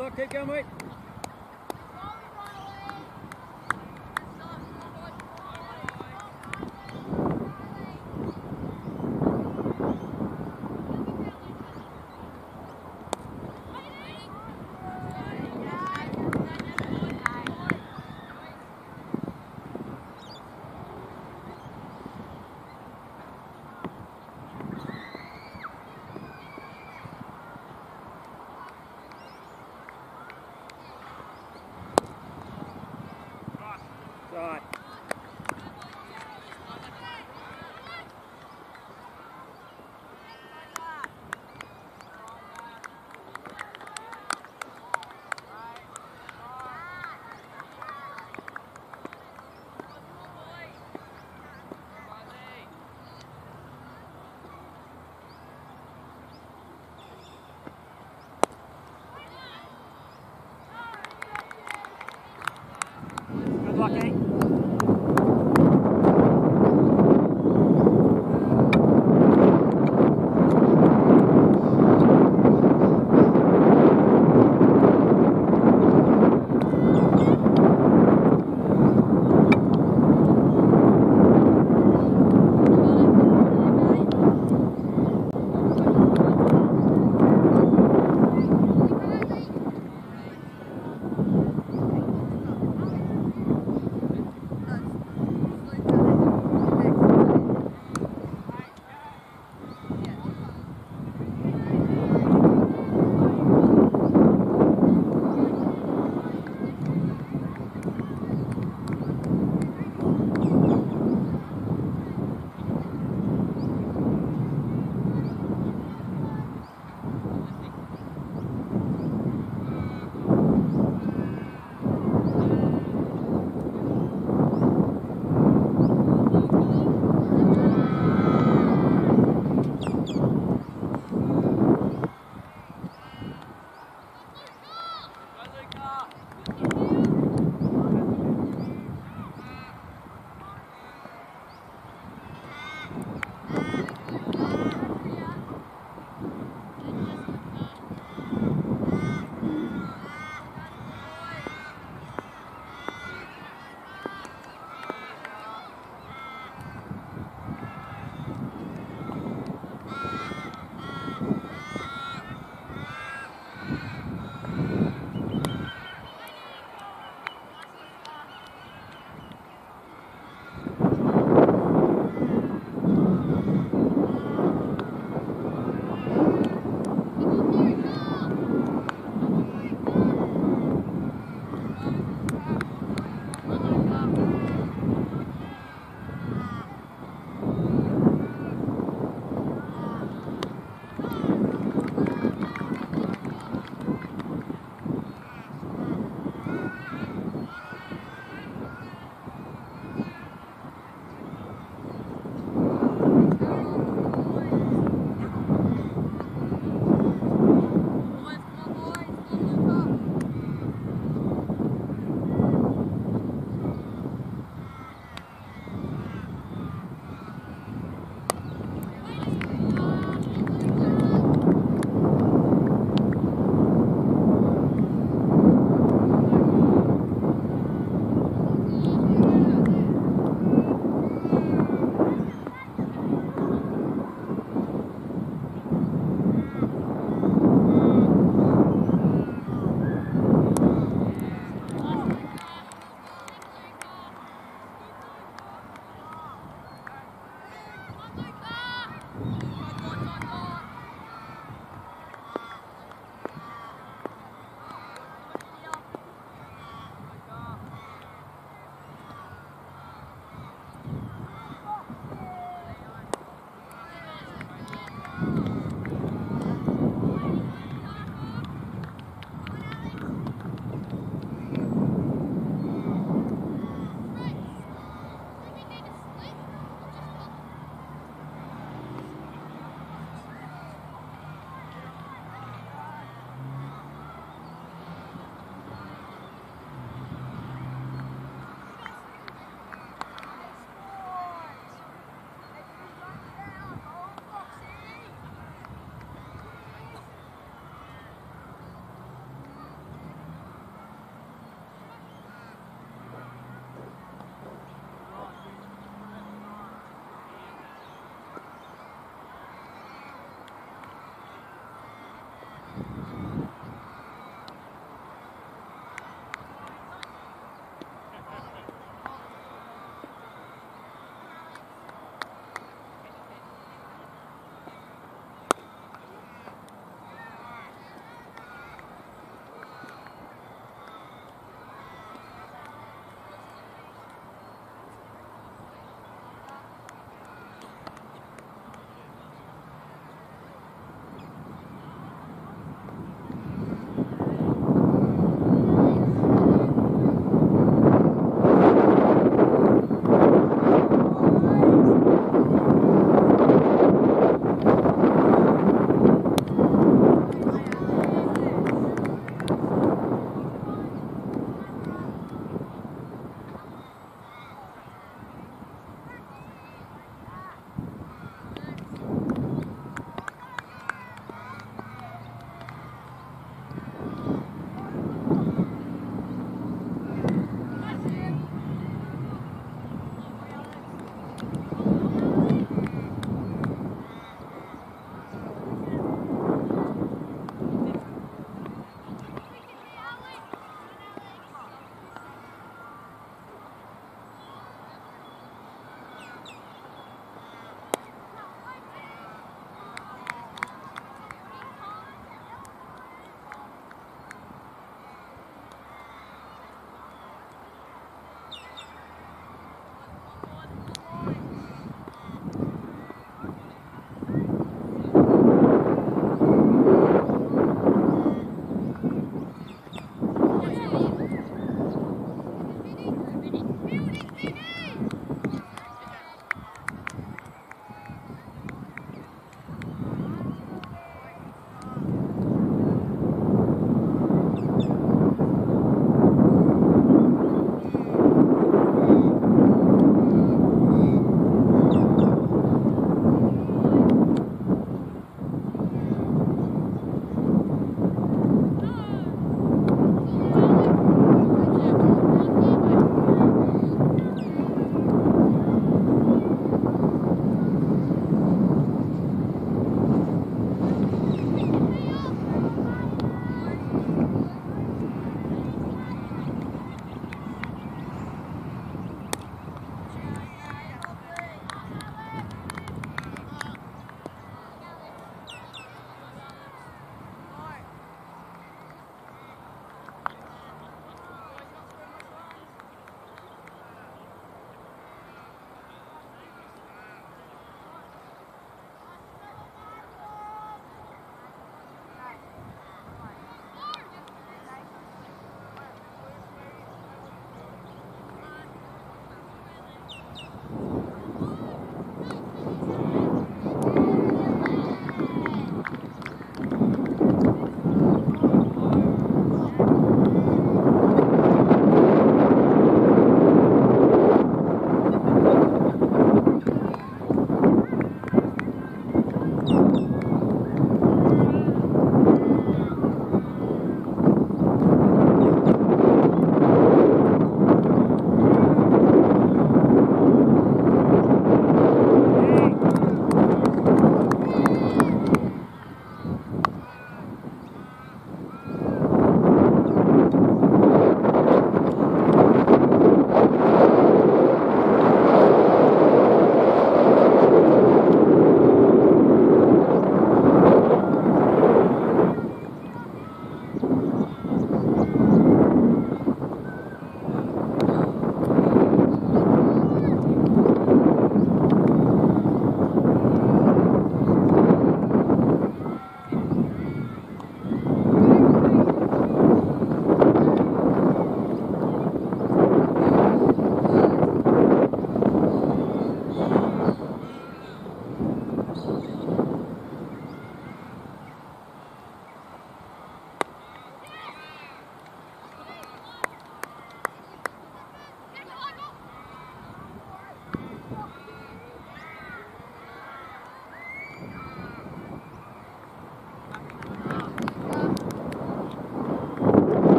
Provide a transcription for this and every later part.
look, keep going, mate.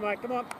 Mate. Come on.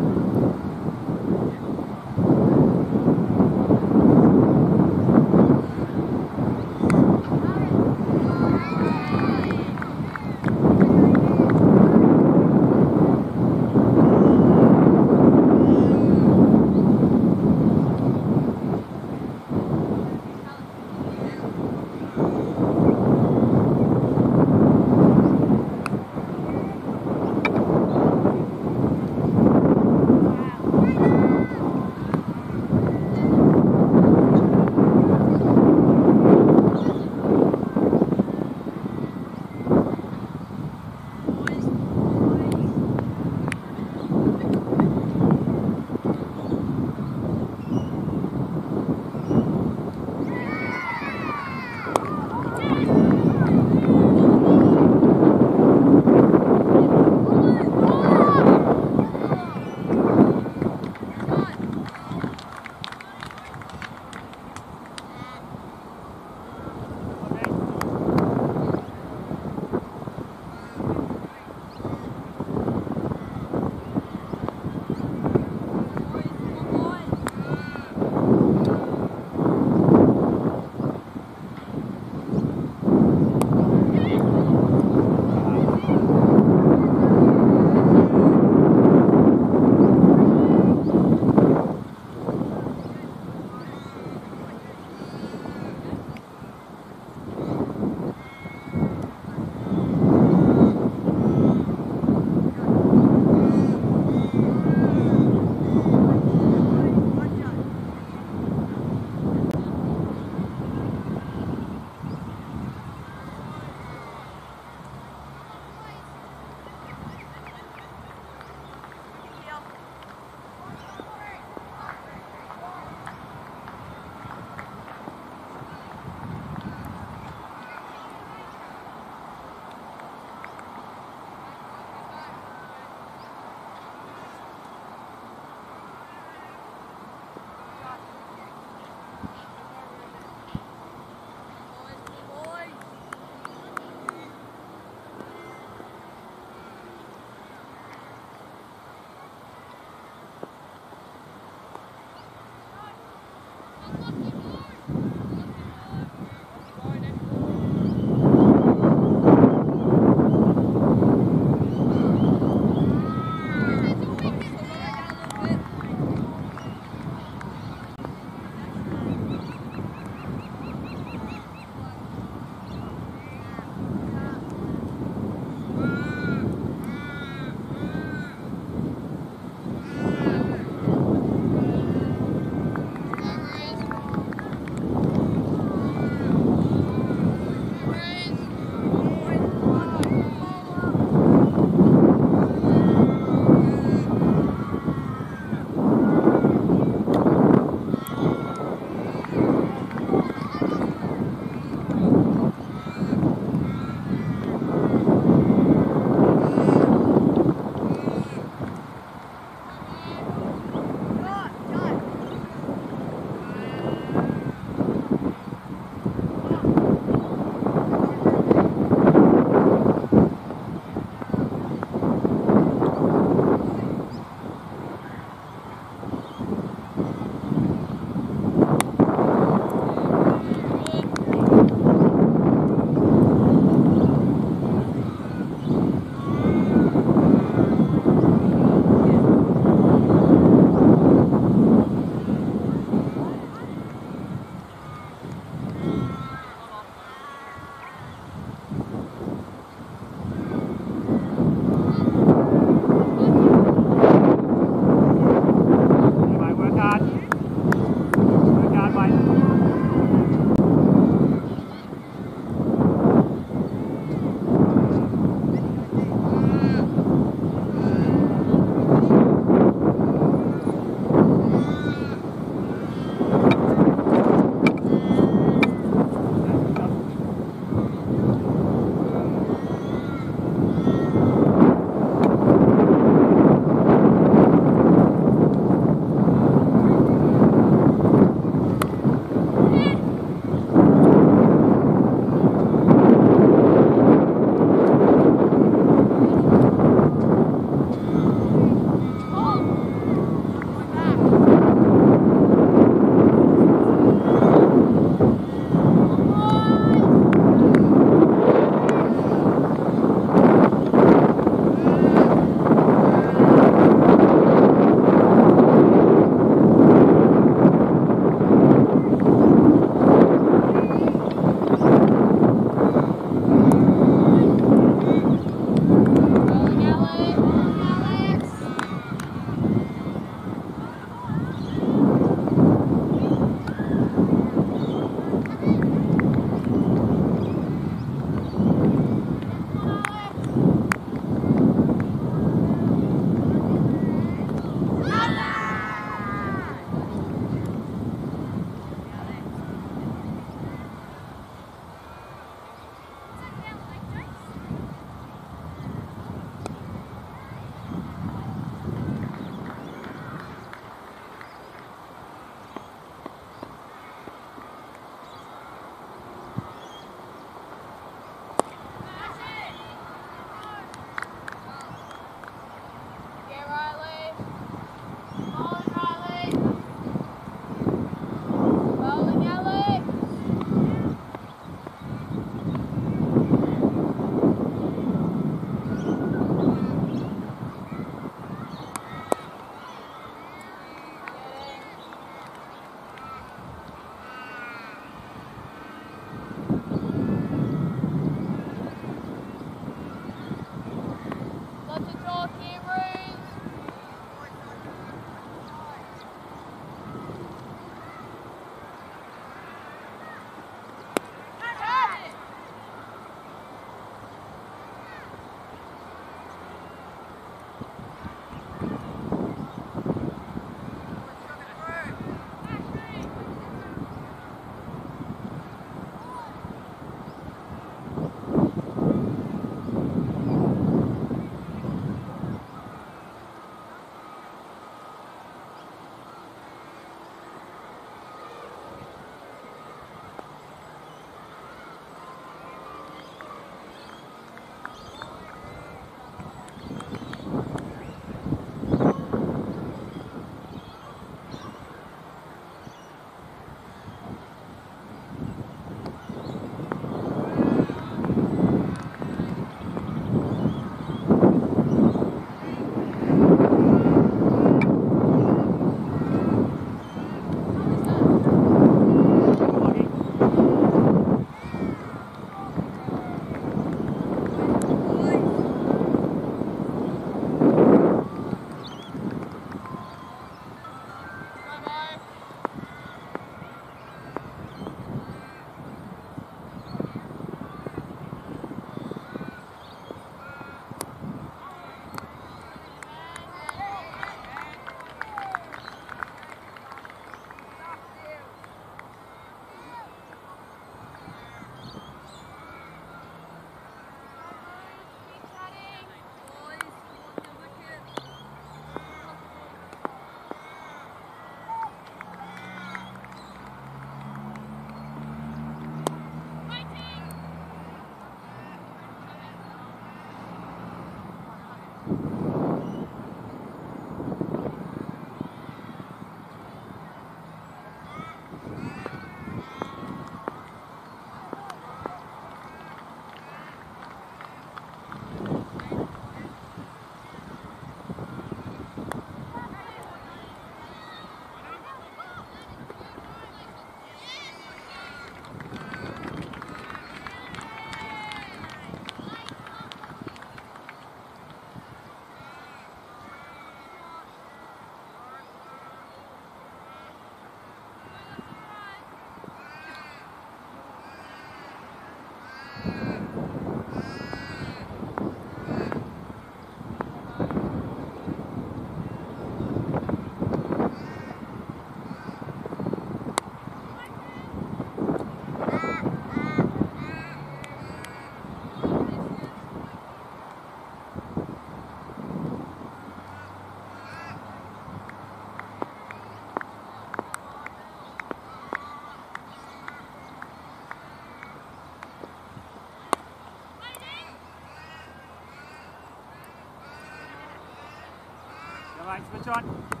Right, switch on.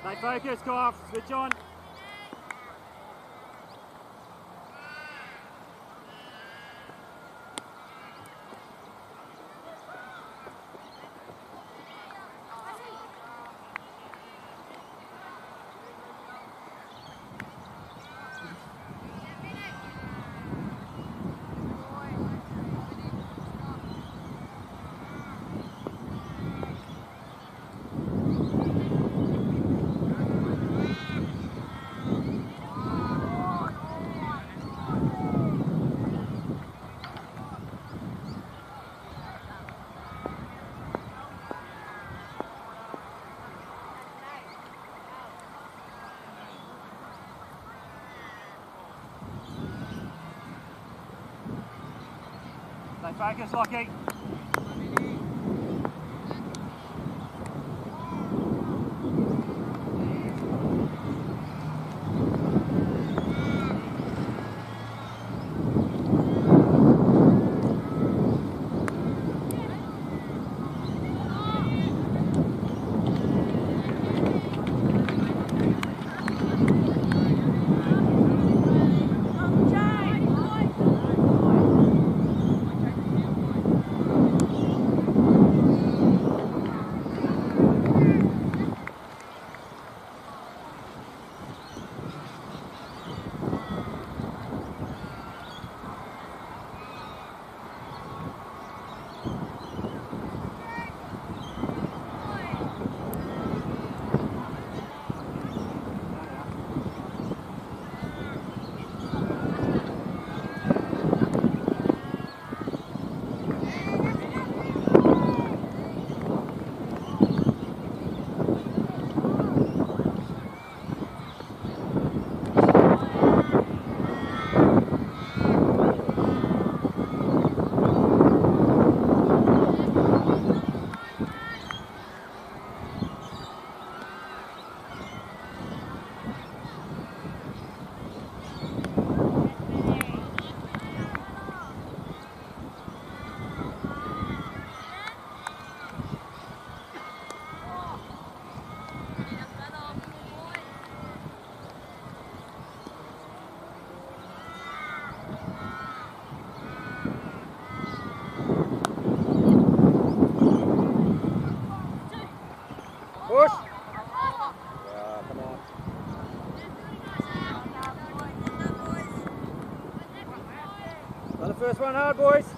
Stay focused, Koff. Switch on. Stay focused, Lockie. Push. Yeah, come on. The hard, boys.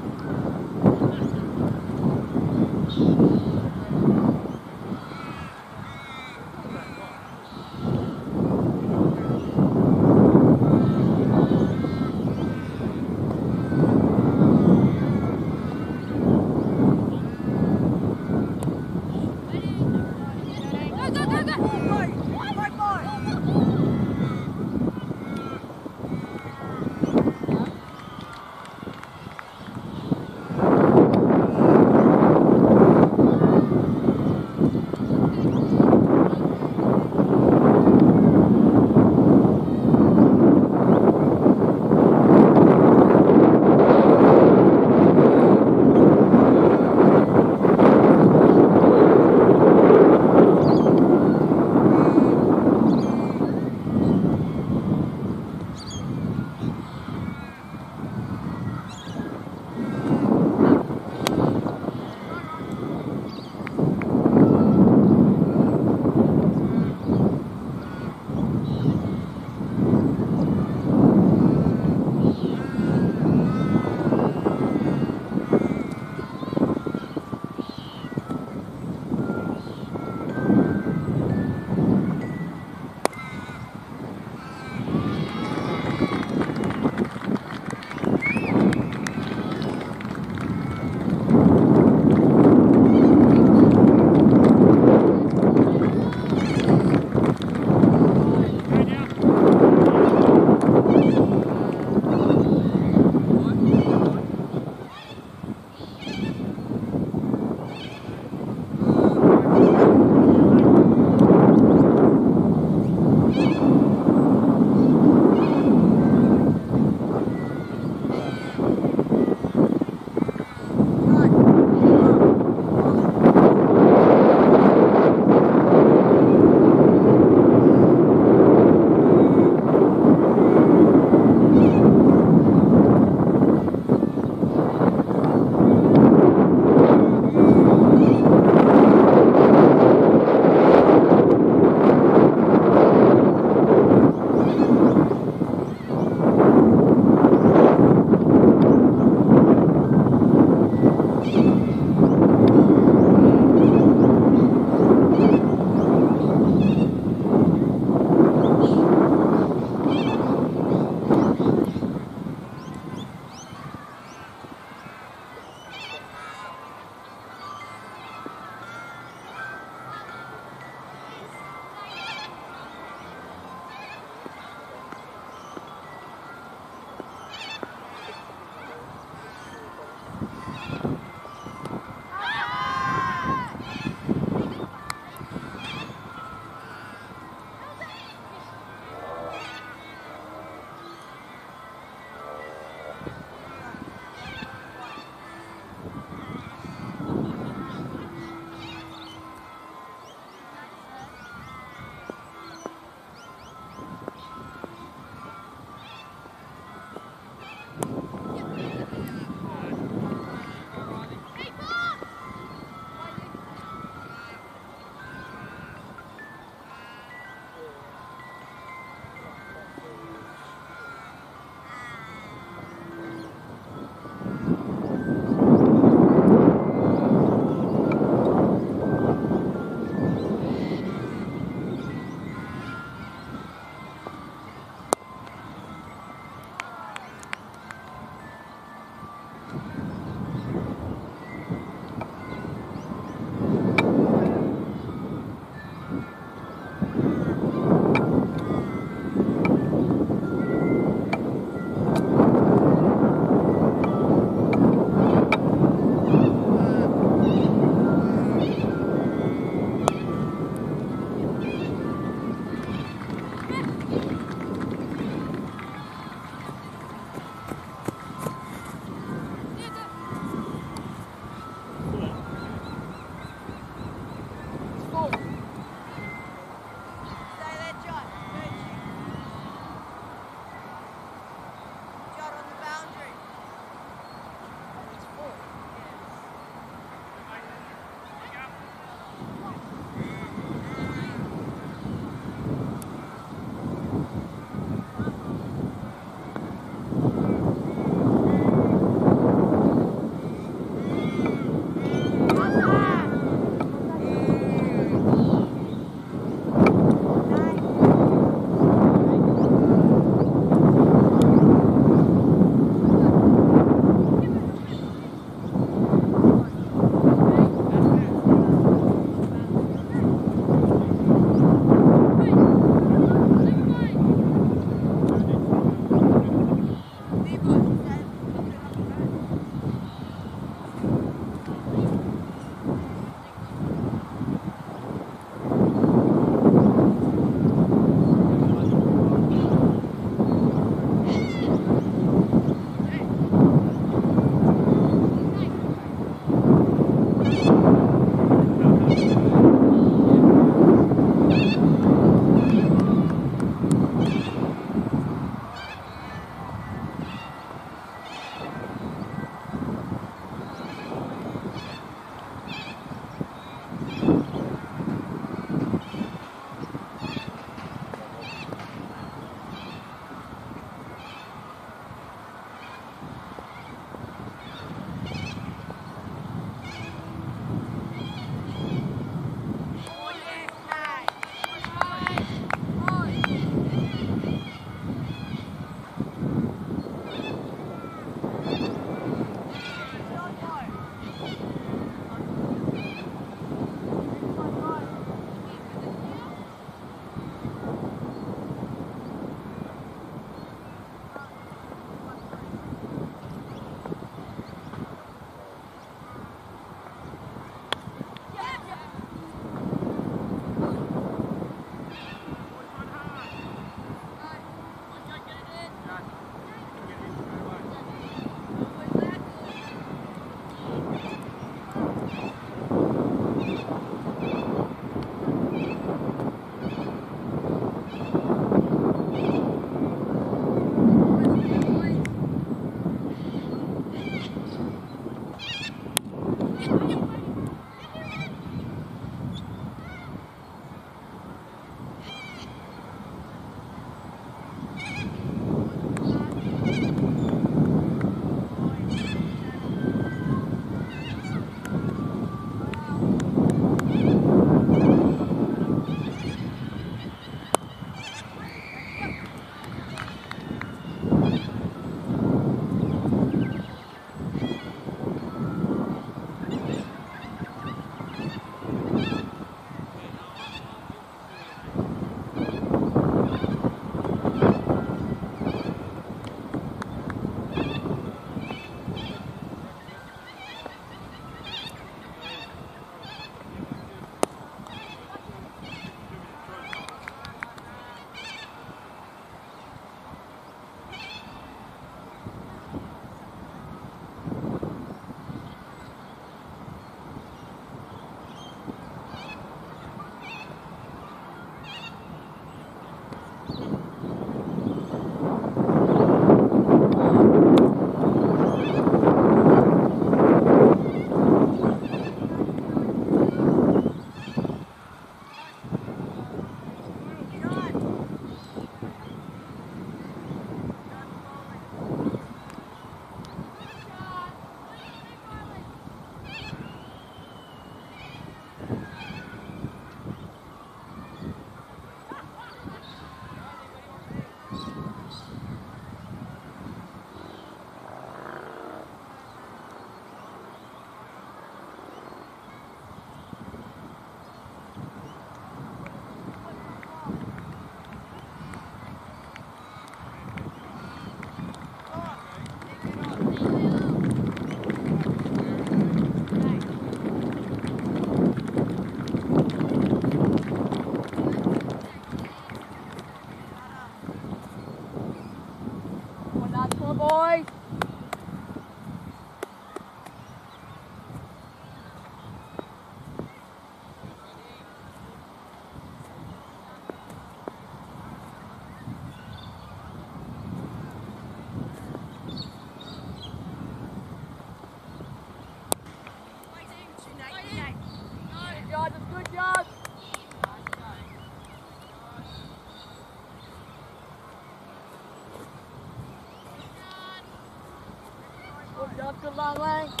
乖乖。